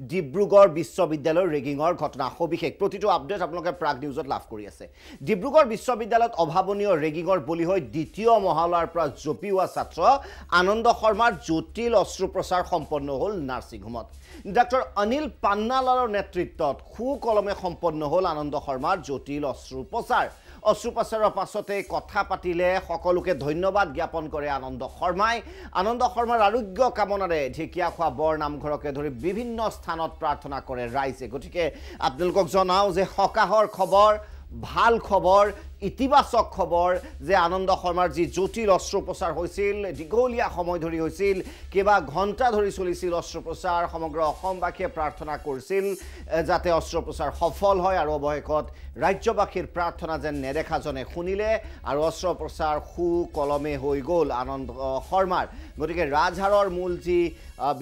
ডিব্ৰুগড় বিশ্ববিদ্যালয়ৰ ৰেগিঙৰ ঘটনা। সবিশেষ প্ৰতিটো আপডেট আপোনালোকে প্ৰাগ নিউজত লাভ কৰি আছে। ডিব্ৰুগড় বিশ্ববিদ্যালয়ত অভাৱনীয় ৰেগিঙৰ বলি হৈ দ্বিতীয় মহলাৰ পৰা জঁপিওৱা ছাত্ৰ আনন্দ শৰ্মাৰ জটিল অস্ত্ৰোপচাৰ সম্পন্ন হ'ল নাৰ্ছিং হোমত ডাক্তৰ অনিল পান্নালালৰ নেতৃত্বত সুকলমে সম্পন্ন হ'ল আনন্দ শৰ্মাৰ জটিল অস্ত্ৰোপচাৰ। অস্ত্ৰোপচাৰৰ পাছতে কথা পাতিলে সকলোকে ধন্যবাদ জ্ঞাপন কৰে আনন্দ শৰ্মাই। আনন্দ শৰ্মাৰ আৰোগ্য কামনাৰে ঢেকীয়াখোৱা বৰ নামঘৰকে ধৰি বিভিন্ন স্থানত প্ৰাৰ্থনা কৰে ৰাইজে। গতিকে আপোনালোকক জনাওঁ যে সকাহৰ খবৰ ভাল খবৰ ইতিবাচক খবৰ যে আনন্দ শৰ্মাৰ যি জটিল অস্ত্ৰোপচাৰ হৈছিল দীঘলীয়া সময় ধৰি হৈছিল কেইবা ঘণ্টা ধৰি চলিছিল অস্ত্ৰোপচাৰ সমগ্ৰ অসমবাসীয়ে প্ৰাৰ্থনা কৰিছিল যাতে অস্ত্ৰোপচাৰ সফল হয় আৰু অৱশেষত ৰাজ্যবাসীৰ প্ৰাৰ্থনা যেন নেদেখাজনে শুনিলে আৰু অস্ত্ৰোপচাৰ সুকলমে হৈ গ'ল আনন্দ শৰ্মাৰ। গতিকে ৰাজহাড়ৰ মূল যি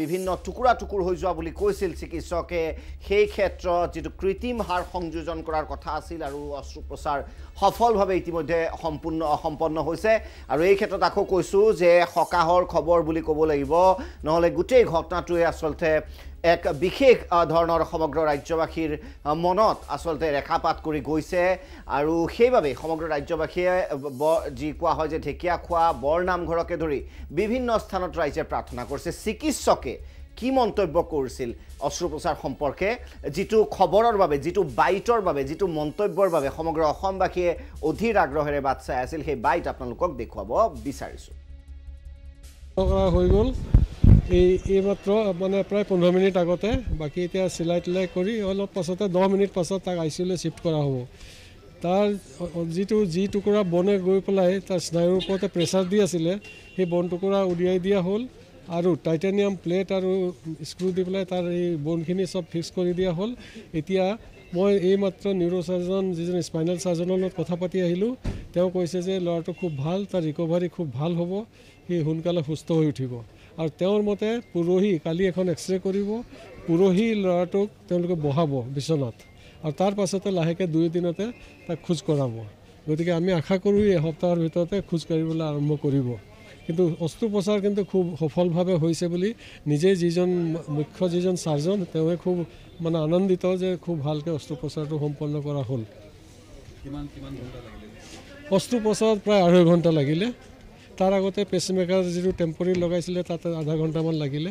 বিভিন্ন টুকুৰা টুকুৰ হৈ যোৱা বুলি কৈছিল চিকিৎসকে সেই ক্ষেত্ৰত যিটো কৃত্ৰিম হাৰ সংযোজন কৰাৰ কথা আছিল আৰু অস্ত্ৰোপচাৰ সফলভাৱে ইতিমধ্যে সম্পূৰ্ণ সম্পন্ন হৈছে। আৰু এই ক্ষেত্ৰত আকৌ কৈছোঁ যে সকাহৰ খবৰ বুলি ক'ব লাগিব। নহ'লে গোটেই ঘটনাটোৱে আচলতে এক বিশেষ ধৰণৰ সমগ্ৰ ৰাজ্যবাসীৰ মনত আচলতে ৰেখাপাত কৰি গৈছে। আৰু সেইবাবে সমগ্ৰ ৰাজ্যবাসীয়ে যি কোৱা হয় যে ঢেকীয়াখোৱা বৰ নামঘৰকে ধৰি বিভিন্ন স্থানত ৰাইজে প্ৰাৰ্থনা কৰিছে। চিকিৎসকে কি মন্তব্য কৰিছিল অস্ত্ৰোপচাৰ সম্পৰ্কে? যিটো খবৰৰ বাবে যিটো বাইটৰ বাবে যিটো মন্তব্যৰ বাবে সমগ্ৰ অসমবাসীয়ে অধীৰ আগ্ৰহেৰে বাট চাই আছিল সেই বাইট আপোনালোকক দেখুৱাব বিচাৰিছোঁ। হৈ গ'ল। এই এইমাত্ৰ মানে প্ৰায় পোন্ধৰ মিনিট আগতে বাকী এতিয়া চিলাই তিলাই কৰি অলপ পাছতে দহ মিনিট পাছত তাক আই চি ইউলৈ শ্বিফ্ট কৰা হ'ব। তাৰ যিটো যি টুকুৰা বনে গৈ পেলাই তাৰ স্নায়ুৰ ওপৰতে প্ৰেছাৰ দি আছিলে সেই বন টুকুৰা উলিয়াই দিয়া হ'ল। আৰু টাইটেনিয়াম প্লেট আৰু স্ক্ৰু দি পেলাই তাৰ এই বনখিনি চব ফিক্স কৰি দিয়া হ'ল। এতিয়া মই এইমাত্ৰ নিউৰ' চাৰ্জন যিজন স্পাইনেল চাৰ্জনৰ লগত কথা পাতি আহিলোঁ। তেওঁ কৈছে যে ল'ৰাটো খুব ভাল তাৰ ৰিকভাৰী খুব ভাল হ'ব সি সোনকালে সুস্থ হৈ উঠিব। আৰু তেওঁৰ মতে পৰহি কালি এখন এক্স ৰে কৰিব পৰহি ল'ৰাটোক তেওঁলোকে বহাব বিচনাত। আৰু তাৰ পাছতে লাহেকৈ দুই দিনতে তাক খোজ কঢ়াব। গতিকে আমি আশা কৰোঁ এসপ্তাহৰ ভিতৰতে খোজ কাঢ়িবলৈ আৰম্ভ কৰিব। কিন্তু অস্ত্ৰোপচাৰ কিন্তু খুব সফলভাৱে হৈছে বুলি নিজেই যিজন মুখ্য যিজন চাৰ্জন তেওঁৱে খুব মানে আনন্দিত যে খুব ভালকৈ অস্ত্ৰোপচাৰটো সম্পন্ন কৰা হ'ল। অস্ত্ৰোপচাৰত প্ৰায় আঢ়ৈ ঘণ্টা লাগিলে। তাৰ আগতে পেচমেকাৰ যিটো টেম্পৰী লগাইছিলে তাতে আধা ঘণ্টামান লাগিলে।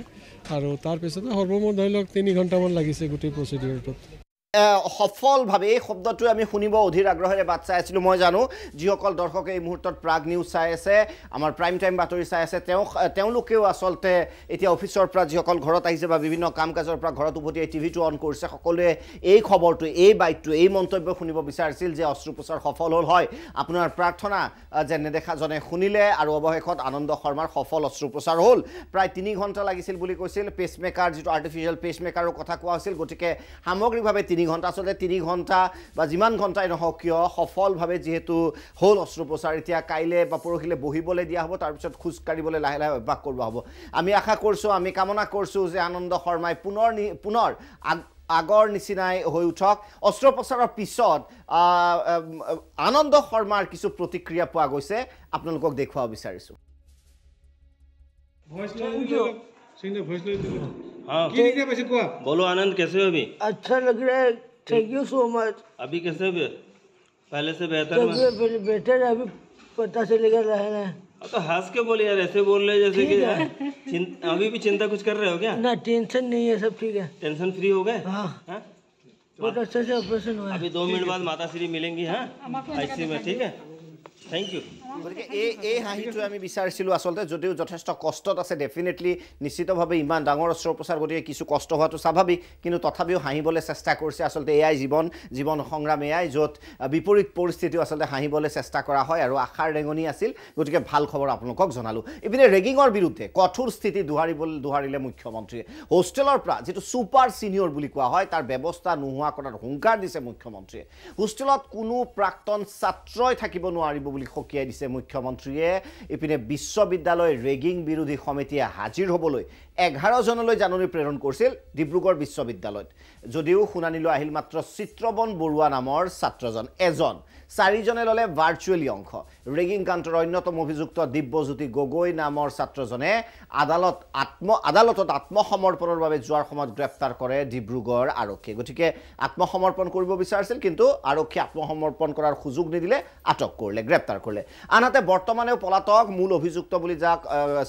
আৰু তাৰপিছতে সৰ্বমুঠ ধৰি লওক তিনি ঘণ্টামান লাগিছে গোটেই প্ৰচিডিউৰটোত সফলভাৱে এই শব্দটোৱে আমি শুনিব অধীৰ আগ্ৰহেৰে বাট চাই আছিলোঁ। মই জানো যিসকল দৰ্শকে এই মুহূৰ্তত প্ৰাগ নিউজ চাই আছে আমাৰ প্ৰাইম টাইম বাতৰি চাই আছে তেওঁ তেওঁলোকেও আচলতে এতিয়া অফিচৰ পৰা যিসকল ঘৰত আহিছে বা বিভিন্ন কাম কাজৰ পৰা ঘৰত উভতি আহি টিভিটো অন কৰিছে সকলোৱে এই খবৰটো এই বাইকটো এই মন্তব্য শুনিব বিচাৰিছিল যে অস্ত্ৰোপচাৰ সফল হ'ল। হয় আপোনাৰ প্ৰাৰ্থনা যে নেদেখাজনে শুনিলে আৰু অৱশেষত আনন্দ শৰ্মাৰ সফল অস্ত্ৰোপচাৰ হ'ল। প্ৰায় তিনি ঘণ্টা লাগিছিল বুলি কৈছিল। পেচমেকাৰ যিটো আৰ্টিফিচিয়েল পেচমেকাৰৰ কথা কোৱা হৈছিল গতিকে সামগ্ৰিকভাৱে তিনি ঘণ্টা আচলতে তিনি ঘণ্টা বা যিমান ঘণ্টাই নহওক কিয় সফলভাৱে যিহেতু হ'ল অস্ত্ৰোপচাৰ এতিয়া কাইলৈ বা পৰহিলৈ বহিবলৈ দিয়া হ'ব তাৰপিছত খোজকাঢ়িবলৈ লাহে লাহে অভ্যাস কৰোৱা হ'ব। আমি আশা কৰিছোঁ আমি কামনা কৰিছোঁ যে আনন্দ শৰ্মাই পুনৰ পুনৰ আগৰ নিচিনাই হৈ উঠক। অস্ত্ৰোপচাৰৰ পিছত আনন্দ শৰ্মাৰ কিছু প্ৰতিক্ৰিয়া পোৱা গৈছে। আপোনালোকক দেখুৱাব বিচাৰিছোঁ। हाँ बोलो आनंद कैसे हो अभी? अच्छा लग रहा है। थैंक यू सो मच अभी कैसे हो? पहले से बेहतर बेहतर अभी पता चलेगा रहना तो हंस के बोले यार ऐसे बोल रहे जैसे कि हाँ, अभी भी चिंता कुछ कर रहे हो क्या? ना टेंशन नहीं है सब ठीक है। टेंशन फ्री हो गए? हाँ। हाँ? बहुत अच्छे से ऑपरेशन हुआ अभी दो मिनट बाद माता श्री मिलेंगी हाँ? आई में ठीक है? थैंक यू গতিকে এই এই হাঁহিটোৱে আমি বিচাৰিছিলোঁ আচলতে যদিও যথেষ্ট কষ্টত আছে ডেফিনেটলি নিশ্চিতভাৱে ইমান ডাঙৰ অস্ত্ৰোপচাৰ গতিকে কিছু কষ্ট হোৱাটো স্বাভাৱিক কিন্তু তথাপিও হাঁহিবলৈ চেষ্টা কৰিছে আচলতে এয়াই জীৱন জীৱন সংগ্ৰাম এয়াই য'ত বিপৰীত পৰিস্থিতিও আচলতে হাঁহিবলৈ চেষ্টা কৰা হয় আৰু আশাৰ ৰেঙনি আছিল। গতিকে ভাল খবৰ আপোনালোকক জনালোঁ। ইপিনে ৰেগিঙৰ বিৰুদ্ধে কঠোৰ স্থিতি দোহাৰিবলৈ দোহাৰিলে মুখ্যমন্ত্ৰীয়ে। হোষ্টেলৰ পৰা যিটো ছুপাৰ ছিনিয়ৰ বুলি কোৱা হয় তাৰ ব্যৱস্থা নোহোৱা কৰাৰ হুংকাৰ দিছে মুখ্যমন্ত্ৰীয়ে। হোষ্টেলত কোনো প্ৰাক্তন ছাত্ৰই থাকিব নোৱাৰিব বুলি সকীয়াই দিছে। মুখ্যমন্ত্ৰীয়ে। ইপিনে বিশ্ববিদ্যালয় ৰেগিং বিৰোধী সমিতিয়ে হাজিৰ হ'বলৈ এঘাৰজনলৈ জাননী প্ৰেৰণ কৰিছিল ডিব্ৰুগড় বিশ্ববিদ্যালয়ত। যদিও শুনানিলৈ আহিল মাত্ৰ চিত্ৰবন বৰুৱা নামৰ ছাত্ৰজন। এজন। চাৰিজনে ল'লে ভাৰ্চুৱেলি অংশ। ৰেগিং কাণ্ডৰ অন্যতম অভিযুক্ত দিব্যজ্যোতি গগৈ নামৰ ছাত্ৰজনে আদালত আত্ম আদালতত আত্মসমৰ্পণৰ বাবে যোৱাৰ সময়ত গ্ৰেপ্তাৰ কৰে ডিব্ৰুগড় আৰক্ষীয়ে। গতিকে আত্মসমৰ্পণ কৰিব বিচাৰিছিল কিন্তু আৰক্ষীয়ে আত্মসমৰ্পণ কৰাৰ সুযোগ নিদিলে আটক কৰিলে গ্ৰেপ্তাৰ কৰিলে। আনহাতে বৰ্তমানেও পলাতক মূল অভিযুক্ত বুলি যাক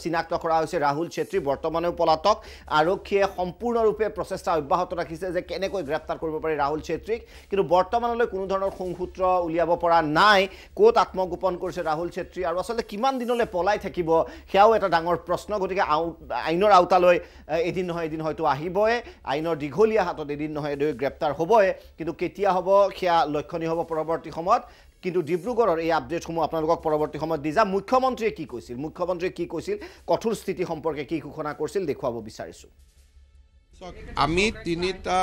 চিনাক্ত কৰা হৈছে ৰাহুল ছেত্ৰী বৰ্তমানেও পলাতক। আৰক্ষীয়ে সম্পূৰ্ণৰূপে প্ৰচেষ্টা অব্যাহত ৰাখিছে যে কেনেকৈ গ্ৰেপ্তাৰ কৰিব পাৰি ৰাহুল ছেত্ৰীক। কিন্তু বৰ্তমানলৈ কোনো ধৰণৰ সংসূত্ৰ উলিয়াব পৰা নাই ক'ত আত্মগোপন কৰিছে ৰাহুল ছেত্ৰী। আৰু আচলতে কিমান দিনলৈ পলাই থাকিব সেয়াও এটা ডাঙৰ প্ৰশ্ন। গতিকে আইনৰ আওতালৈ এদিন নহয় এদিন হয়তো আহিবই। আইনৰ দীঘলীয়া হাতত এদিন নহয় এদিন গ্ৰেপ্তাৰ হ'বই। কিন্তু কেতিয়া হ'ব সেয়া লক্ষণীয় হ'ব পৰৱৰ্তী সময়ত। কিন্তু ডিব্ৰুগড়ৰ এই আপডেটসমূহ আপোনালোকক পৰৱৰ্তী সময়ত দি যাম। মুখ্যমন্ত্ৰীয়ে কি কৈছিল? মুখ্যমন্ত্ৰীয়ে কি কৈছিল? কঠোৰ স্থিতি সম্পৰ্কে কি ঘোষণা কৰিছিল দেখুৱাব বিচাৰিছোঁ। আমি তিনিটা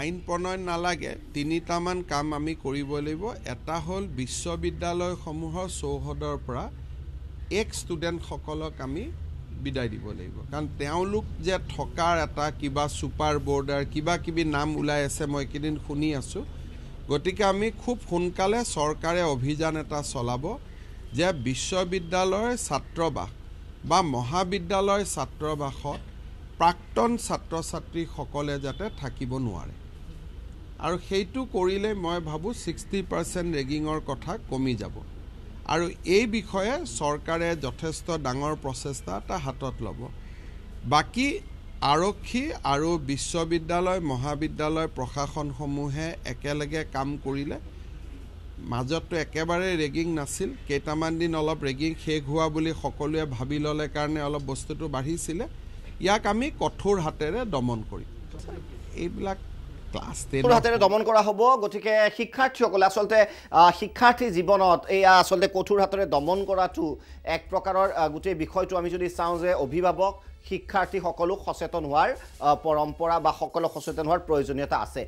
আইন প্ৰণয়ন নালাগে তিনিটামান কাম আমি কৰিব লাগিব। এটা হ'ল বিশ্ববিদ্যালয়সমূহৰ চৌহদৰ পৰা এক ষ্টুডেণ্টসকলক আমি বিদায় দিব লাগিব। কাৰণ তেওঁলোক যে থকাৰ এটা কিবা ছুপাৰ বৰ্ডাৰ কিবা কিবি নাম ওলাই আছে মই এইকেইদিন শুনি আছোঁ। গতিকে আমি খুব সোনকালে চৰকাৰে অভিযান এটা চলাব যে বিশ্ববিদ্যালয়ৰ ছাত্ৰবাস বা মহাবিদ্যালয়ৰ ছাত্ৰবাসত প্ৰাক্তন ছাত্ৰ ছাত্ৰীসকলে যাতে থাকিব নোৱাৰে। আৰু সেইটো কৰিলে মই ভাবোঁ ছিক্সটি পাৰ্চেণ্ট ৰেগিঙৰ কথা কমি যাব। আৰু এই বিষয়ে চৰকাৰে যথেষ্ট ডাঙৰ প্ৰচেষ্টা এটা হাতত ল'ব। বাকী আৰক্ষী আৰু বিশ্ববিদ্যালয় মহাবিদ্যালয় প্ৰশাসনসমূহে একেলগে কাম কৰিলে। মাজততো একেবাৰে ৰেগিং নাছিল। কেইটামান দিন অলপ ৰেগিং শেষ হোৱা বুলি সকলোৱে ভাবি ল'লে কাৰণে অলপ বস্তুটো বাঢ়িছিলে। ইয়াক আমি কঠোৰ হাতেৰে দমন কৰিম। এইবিলাক ক্লাছ কঠোৰ হাতেৰে দমন কৰা হ'ব গতিকে শিক্ষাৰ্থীসকলে আচলতে শিক্ষাৰ্থী জীৱনত এয়া আচলতে কঠোৰ হাতেৰে দমন কৰাটো এক প্ৰকাৰৰ গোটেই বিষয়টো আমি যদি চাওঁ যে অভিভাৱক শিক্ষাৰ্থী সকলো সচেতন হোৱাৰ পৰম্পৰা বা সকলো সচেতন হোৱাৰ প্ৰয়োজনীয়তা আছে।